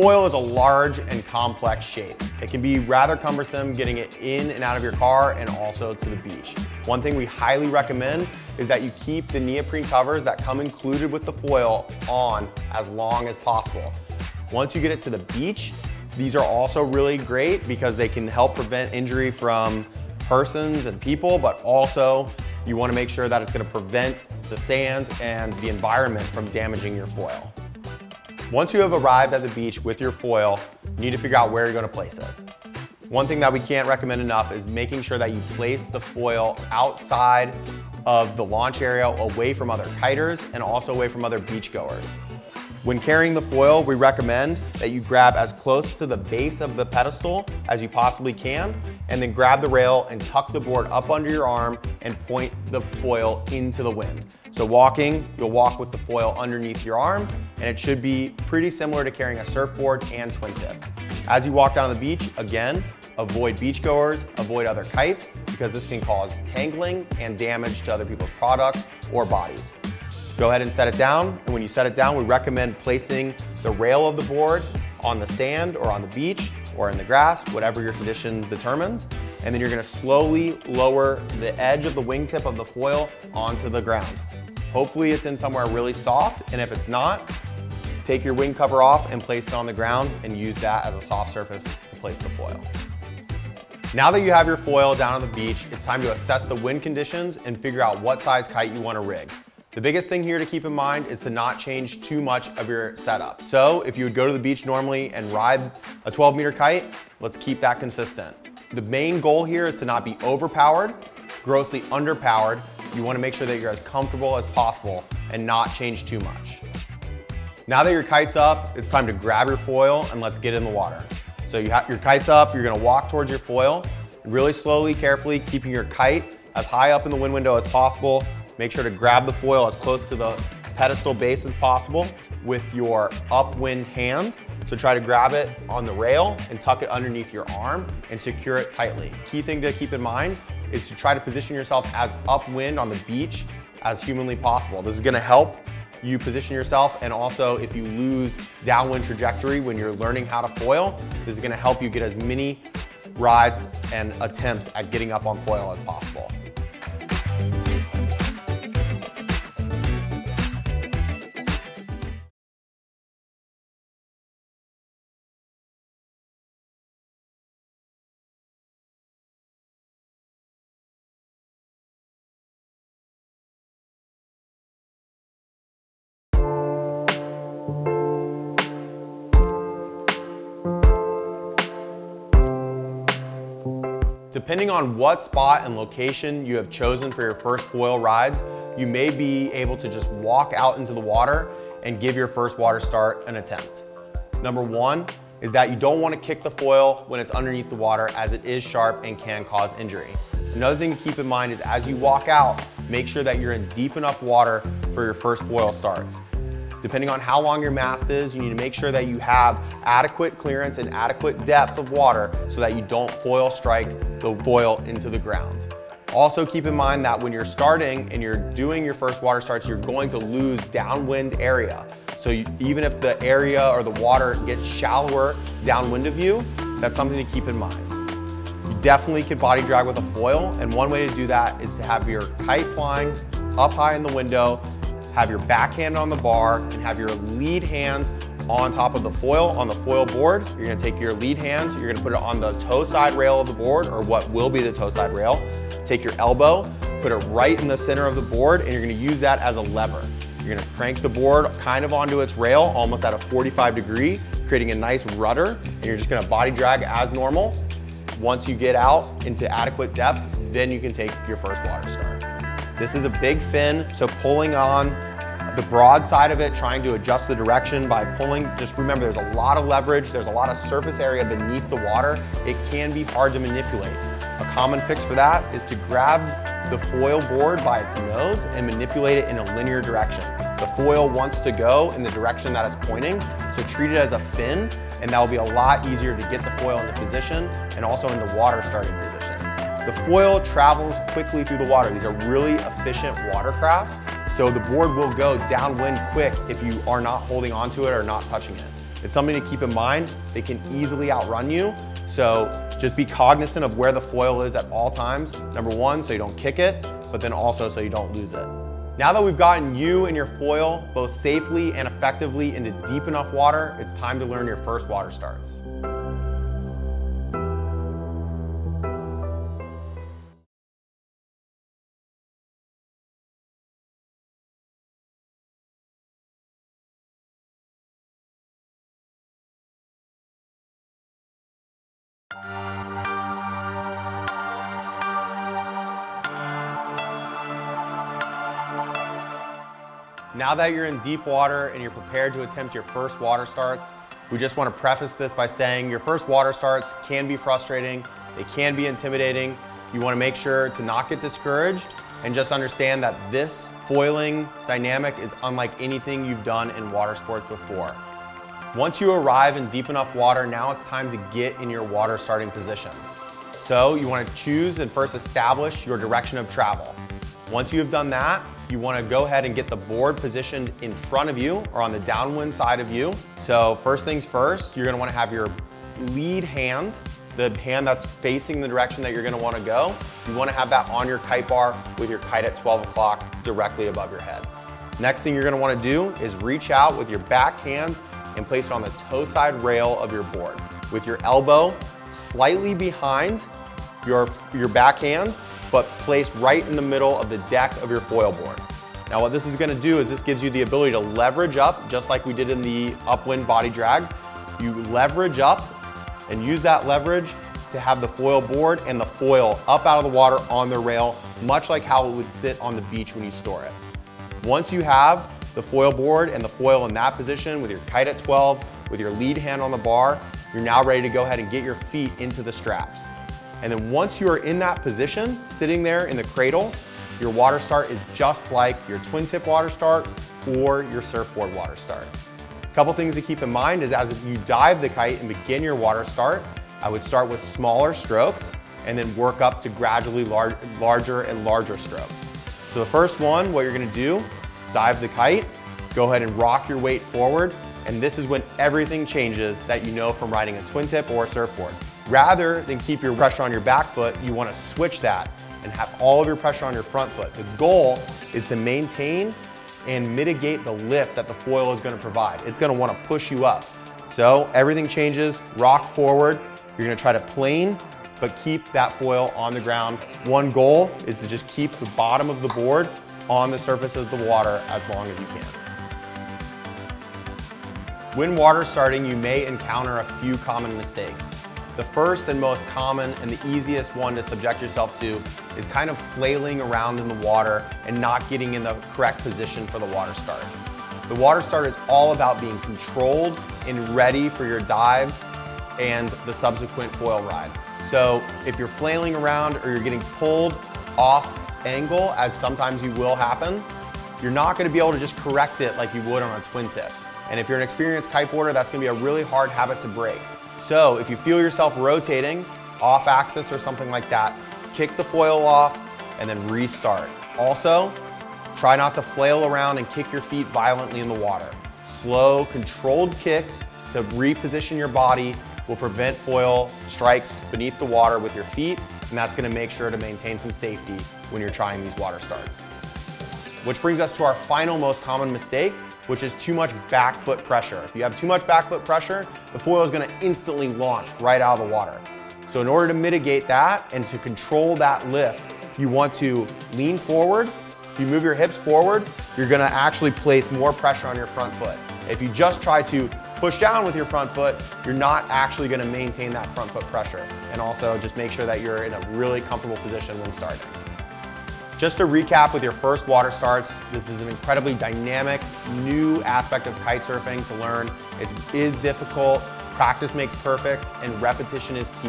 Foil is a large and complex shape. It can be rather cumbersome getting it in and out of your car and also to the beach. One thing we highly recommend is that you keep the neoprene covers that come included with the foil on as long as possible. Once you get it to the beach, these are also really great because they can help prevent injury from persons and people, but also you wanna make sure that it's gonna prevent the sands and the environment from damaging your foil. Once you have arrived at the beach with your foil, you need to figure out where you're gonna place it. One thing that we can't recommend enough is making sure that you place the foil outside of the launch area away from other kiters and also away from other beachgoers. When carrying the foil, we recommend that you grab as close to the base of the pedestal as you possibly can, and then grab the rail and tuck the board up under your arm and point the foil into the wind. So walking, you'll walk with the foil underneath your arm, and it should be pretty similar to carrying a surfboard and twin tip. As you walk down the beach, again, avoid beachgoers, avoid other kites, because this can cause tangling and damage to other people's products or bodies. Go ahead and set it down. And when you set it down, we recommend placing the rail of the board on the sand or on the beach or in the grass, whatever your condition determines. And then you're gonna slowly lower the edge of the wingtip of the foil onto the ground. Hopefully it's in somewhere really soft, and if it's not, take your wing cover off and place it on the ground and use that as a soft surface to place the foil. Now that you have your foil down on the beach, it's time to assess the wind conditions and figure out what size kite you wanna rig. The biggest thing here to keep in mind is to not change too much of your setup. So if you would go to the beach normally and ride a 12 meter kite, let's keep that consistent. The main goal here is to not be overpowered, grossly underpowered. You wanna make sure that you're as comfortable as possible and not change too much. Now that your kite's up, it's time to grab your foil and let's get in the water. So you have your kite's up, you're gonna walk towards your foil, really slowly, carefully, keeping your kite as high up in the wind window as possible, Make sure to grab the foil as close to the pedestal base as possible with your upwind hand. So try to grab it on the rail and tuck it underneath your arm and secure it tightly. Key thing to keep in mind is to try to position yourself as upwind on the beach as humanly possible. This is gonna help you position yourself and also if you lose downwind trajectory when you're learning how to foil, this is gonna help you get as many rides and attempts at getting up on foil as possible. Depending on what spot and location you have chosen for your first foil rides, you may be able to just walk out into the water and give your first water start an attempt. Number one is that you don't want to kick the foil when it's underneath the water as it is sharp and can cause injury. Another thing to keep in mind is as you walk out, make sure that you're in deep enough water for your first foil starts. Depending on how long your mast is, you need to make sure that you have adequate clearance and adequate depth of water so that you don't foil strike the foil into the ground. Also keep in mind that when you're starting and you're doing your first water starts, you're going to lose downwind area. So you, even if the area or the water gets shallower downwind of you, that's something to keep in mind. You definitely can body drag with a foil, and one way to do that is to have your kite flying up high in the window have your backhand on the bar, and have your lead hand on top of the foil on the foil board. You're gonna take your lead hand, you're gonna put it on the toe side rail of the board, or what will be the toe side rail. Take your elbow, put it right in the center of the board, and you're gonna use that as a lever. You're gonna crank the board kind of onto its rail, almost at a 45 degree, creating a nice rudder, and you're just gonna body drag as normal. Once you get out into adequate depth, then you can take your first water start. This is a big fin, so pulling on the broad side of it, trying to adjust the direction by pulling, just remember there's a lot of leverage, there's a lot of surface area beneath the water. It can be hard to manipulate. A common fix for that is to grab the foil board by its nose and manipulate it in a linear direction. The foil wants to go in the direction that it's pointing, so treat it as a fin, and that will be a lot easier to get the foil into position and also into water starting position. The foil travels quickly through the water. These are really efficient watercrafts. So the board will go downwind quick if you are not holding onto it or not touching it. It's something to keep in mind. They can easily outrun you. So just be cognizant of where the foil is at all times. Number one, so you don't kick it, but then also so you don't lose it. Now that we've gotten you and your foil both safely and effectively into deep enough water, it's time to learn your first water starts. Now that you're in deep water and you're prepared to attempt your first water starts, we just want to preface this by saying your first water starts can be frustrating, they can be intimidating. You want to make sure to not get discouraged and just understand that this foiling dynamic is unlike anything you've done in water sports before. Once you arrive in deep enough water, now it's time to get in your water starting position. So you want to choose and first establish your direction of travel. Once you have done that, you wanna go ahead and get the board positioned in front of you or on the downwind side of you. So first things first, you're gonna wanna have your lead hand, the hand that's facing the direction that you're gonna wanna go. You wanna have that on your kite bar with your kite at 12 o'clock directly above your head. Next thing you're gonna wanna do is reach out with your back hand and place it on the toe side rail of your board with your elbow slightly behind your, your backhand but placed right in the middle of the deck of your foil board. Now what this is gonna do is this gives you the ability to leverage up, just like we did in the upwind body drag. You leverage up and use that leverage to have the foil board and the foil up out of the water on the rail, much like how it would sit on the beach when you store it. Once you have the foil board and the foil in that position with your kite at 12, with your lead hand on the bar, you're now ready to go ahead and get your feet into the straps. And then once you are in that position, sitting there in the cradle, your water start is just like your twin tip water start or your surfboard water start. A couple things to keep in mind is as you dive the kite and begin your water start, I would start with smaller strokes and then work up to gradually lar larger and larger strokes. So the first one, what you're gonna do, dive the kite, go ahead and rock your weight forward, and this is when everything changes that you know from riding a twin tip or a surfboard. Rather than keep your pressure on your back foot, you wanna switch that and have all of your pressure on your front foot. The goal is to maintain and mitigate the lift that the foil is gonna provide. It's gonna wanna push you up. So everything changes, rock forward. You're gonna try to plane, but keep that foil on the ground. One goal is to just keep the bottom of the board on the surface of the water as long as you can. When water starting, you may encounter a few common mistakes. The first and most common and the easiest one to subject yourself to is kind of flailing around in the water and not getting in the correct position for the water start. The water start is all about being controlled and ready for your dives and the subsequent foil ride. So if you're flailing around or you're getting pulled off angle, as sometimes you will happen, you're not gonna be able to just correct it like you would on a twin tip. And if you're an experienced kiteboarder, that's gonna be a really hard habit to break. So if you feel yourself rotating off axis or something like that, kick the foil off and then restart. Also, try not to flail around and kick your feet violently in the water. Slow, controlled kicks to reposition your body will prevent foil strikes beneath the water with your feet, and that's gonna make sure to maintain some safety when you're trying these water starts. Which brings us to our final most common mistake, which is too much back foot pressure. If you have too much back foot pressure, the foil is gonna instantly launch right out of the water. So in order to mitigate that and to control that lift, you want to lean forward. If you move your hips forward, you're gonna actually place more pressure on your front foot. If you just try to push down with your front foot, you're not actually gonna maintain that front foot pressure. And also just make sure that you're in a really comfortable position when starting. Just to recap with your first water starts, this is an incredibly dynamic, new aspect of kite surfing to learn. It is difficult, practice makes perfect, and repetition is key.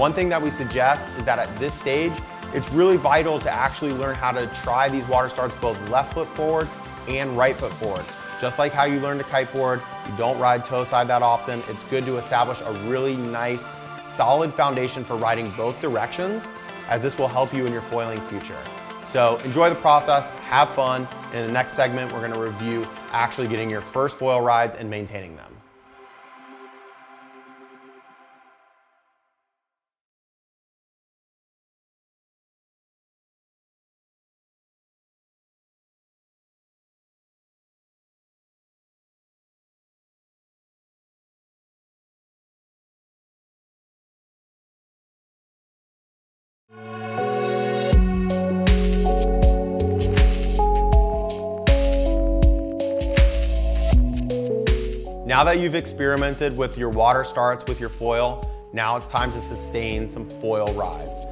One thing that we suggest is that at this stage, it's really vital to actually learn how to try these water starts both left foot forward and right foot forward. Just like how you learn to kiteboard, you don't ride toe side that often, it's good to establish a really nice, solid foundation for riding both directions, as this will help you in your foiling future. So enjoy the process, have fun. In the next segment, we're gonna review actually getting your first foil rides and maintaining them. Now that you've experimented with your water starts with your foil, now it's time to sustain some foil rides.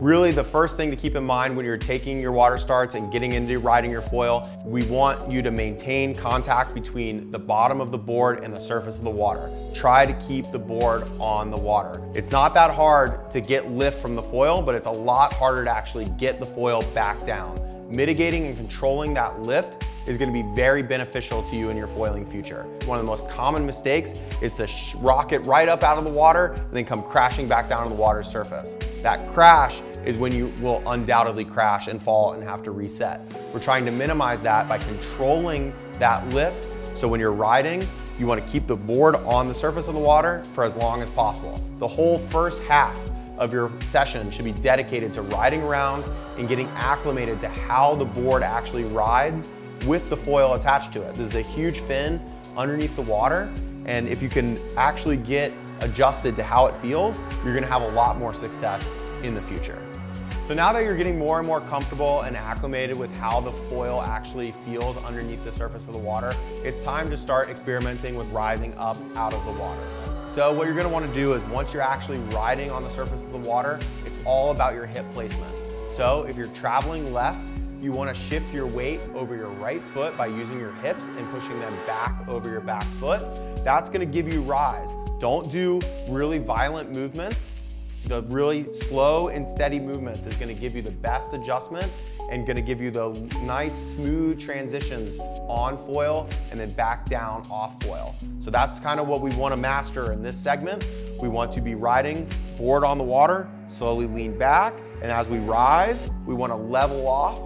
Really the first thing to keep in mind when you're taking your water starts and getting into riding your foil, we want you to maintain contact between the bottom of the board and the surface of the water. Try to keep the board on the water. It's not that hard to get lift from the foil, but it's a lot harder to actually get the foil back down. Mitigating and controlling that lift is gonna be very beneficial to you in your foiling future. One of the most common mistakes is to rocket right up out of the water and then come crashing back down to the water's surface. That crash is when you will undoubtedly crash and fall and have to reset. We're trying to minimize that by controlling that lift. So when you're riding, you wanna keep the board on the surface of the water for as long as possible. The whole first half of your session should be dedicated to riding around and getting acclimated to how the board actually rides with the foil attached to it. This is a huge fin underneath the water, and if you can actually get adjusted to how it feels, you're gonna have a lot more success in the future. So now that you're getting more and more comfortable and acclimated with how the foil actually feels underneath the surface of the water, it's time to start experimenting with rising up out of the water. So what you're gonna wanna do is once you're actually riding on the surface of the water, it's all about your hip placement. So if you're traveling left, you wanna shift your weight over your right foot by using your hips and pushing them back over your back foot. That's gonna give you rise. Don't do really violent movements. The really slow and steady movements is gonna give you the best adjustment and gonna give you the nice smooth transitions on foil and then back down off foil. So that's kind of what we wanna master in this segment. We want to be riding board on the water, slowly lean back, and as we rise, we wanna level off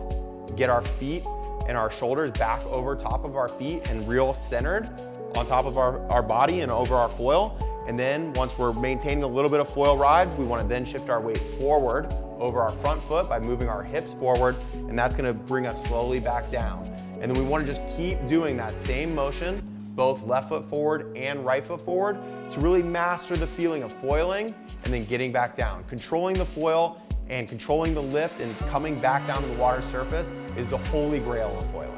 get our feet and our shoulders back over top of our feet and real centered on top of our, our body and over our foil. And then once we're maintaining a little bit of foil rides, we wanna then shift our weight forward over our front foot by moving our hips forward, and that's gonna bring us slowly back down. And then we wanna just keep doing that same motion, both left foot forward and right foot forward, to really master the feeling of foiling and then getting back down. Controlling the foil and controlling the lift and coming back down to the water surface is the holy grail of foiling.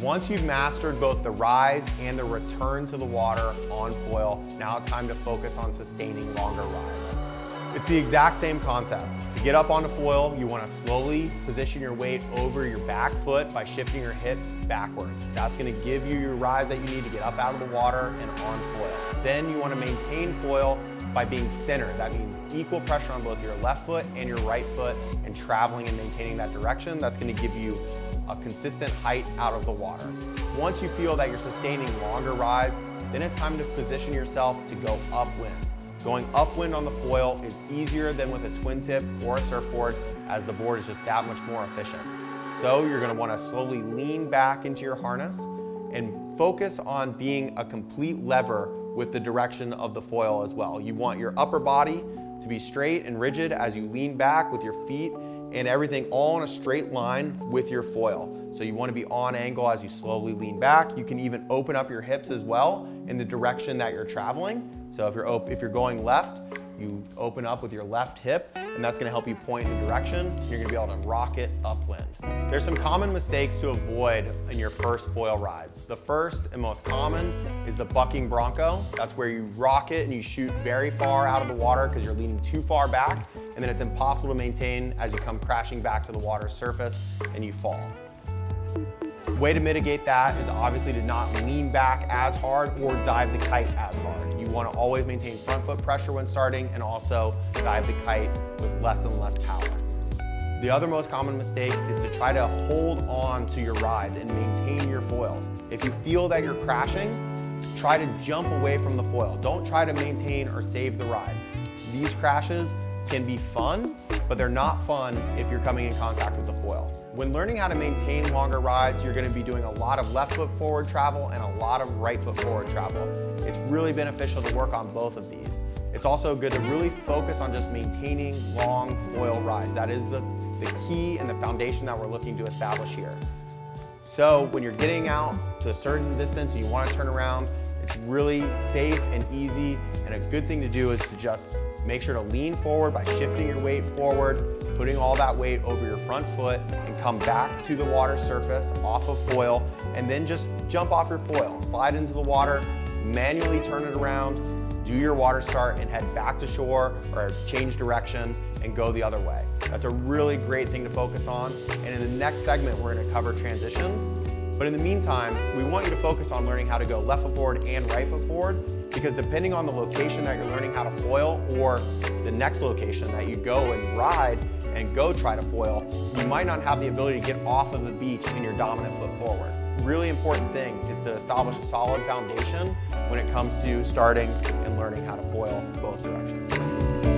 Once you've mastered both the rise and the return to the water on foil, now it's time to focus on sustaining longer rides. It's the exact same concept. To get up onto foil, you want to slowly position your weight over your back foot by shifting your hips backwards. That's going to give you your rise that you need to get up out of the water and on foil. Then you want to maintain foil by being centered. That means equal pressure on both your left foot and your right foot and traveling and maintaining that direction. That's gonna give you a consistent height out of the water. Once you feel that you're sustaining longer rides, then it's time to position yourself to go upwind. Going upwind on the foil is easier than with a twin tip or a surfboard as the board is just that much more efficient. So you're gonna wanna slowly lean back into your harness and focus on being a complete lever with the direction of the foil as well. You want your upper body to be straight and rigid as you lean back with your feet and everything all in a straight line with your foil. So you wanna be on angle as you slowly lean back. You can even open up your hips as well in the direction that you're traveling. So if you're, if you're going left, you open up with your left hip and that's gonna help you point in the direction. You're gonna be able to rock it upwind. There's some common mistakes to avoid in your first foil rides. The first and most common is the bucking bronco. That's where you rock it and you shoot very far out of the water because you're leaning too far back and then it's impossible to maintain as you come crashing back to the water's surface and you fall. Way to mitigate that is obviously to not lean back as hard or dive the kite as hard. You want to always maintain front foot pressure when starting and also dive the kite with less and less power. The other most common mistake is to try to hold on to your rides and maintain your foils. If you feel that you're crashing, try to jump away from the foil. Don't try to maintain or save the ride. These crashes can be fun, but they're not fun if you're coming in contact with the foil. When learning how to maintain longer rides, you're gonna be doing a lot of left foot forward travel and a lot of right foot forward travel. It's really beneficial to work on both of these. It's also good to really focus on just maintaining long foil rides. That is the, the key and the foundation that we're looking to establish here. So when you're getting out to a certain distance and you wanna turn around, It's really safe and easy, and a good thing to do is to just make sure to lean forward by shifting your weight forward, putting all that weight over your front foot, and come back to the water surface off of foil, and then just jump off your foil. Slide into the water, manually turn it around, do your water start, and head back to shore or change direction and go the other way. That's a really great thing to focus on. And in the next segment, we're gonna cover transitions. But in the meantime, we want you to focus on learning how to go left foot forward and right foot forward because depending on the location that you're learning how to foil or the next location that you go and ride and go try to foil, you might not have the ability to get off of the beach in your dominant foot forward. Really important thing is to establish a solid foundation when it comes to starting and learning how to foil both directions.